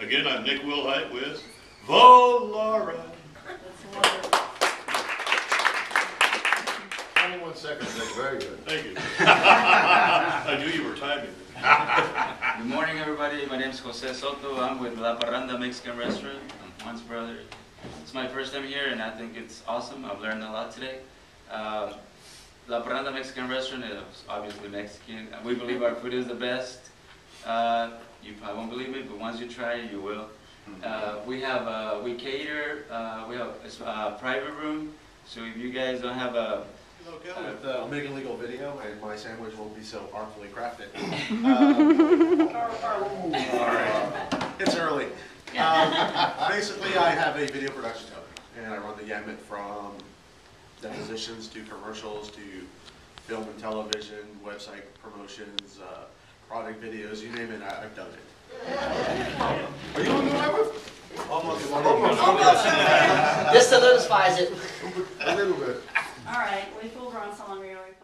Again, I'm Nick Wilhite with Volara. That's wonderful. Twenty-one seconds, Nick, very good. Thank you. I knew you were timing. Good morning, everybody. My name is Jose Soto. I'm with La Parranda Mexican Restaurant. I'm Juan's brother. It's my first time here, and I think it's awesome. I've learned a lot today. Uh, La Parranda Mexican Restaurant is obviously Mexican. We believe our food is the best. Uh, you probably won't believe it, but once you try it, you will. Uh, we have uh, we cater. Uh, we have a uh, private room. So if you guys don't have a With, uh, I'm making a legal video, and my sandwich won't be so artfully crafted. Um, It's early. Um, Basically, I have a video production company, and I run the gamut from depositions to commercials to film and television, website promotions, uh, product videos, you name it, I- I've done it. Are you on the live? Almost. almost. This solidifies it. A little bit. All right, we fooled Ron Solomon, we already.